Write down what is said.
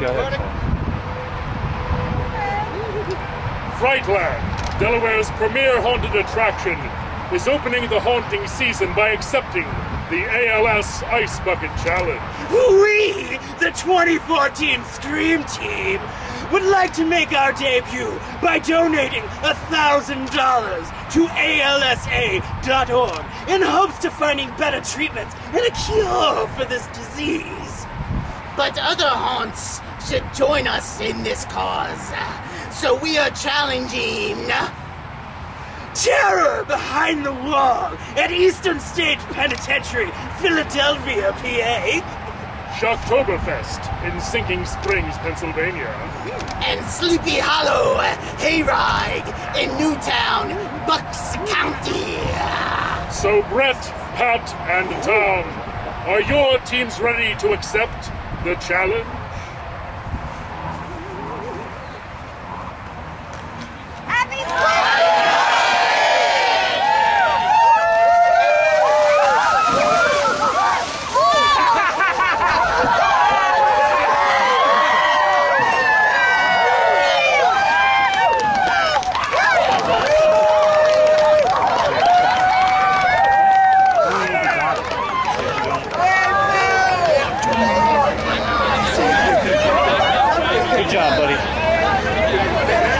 Go ahead. Frightland, Delaware's premier haunted attraction, is opening the haunting season by accepting the ALS Ice Bucket Challenge. We, the 2014 Scream Team, would like to make our debut by donating $1,000 to ALSA.org in hopes to finding better treatments and a cure for this disease. But other haunts should join us in this cause. So we are challenging. Terror behind the wall at Eastern State Penitentiary, Philadelphia, PA. Shocktoberfest in Sinking Springs, Pennsylvania. And Sleepy Hollow Hayride in Newtown, Bucks County. So, Brett, Pat, and Tom, are your teams ready to accept the challenge? job, buddy.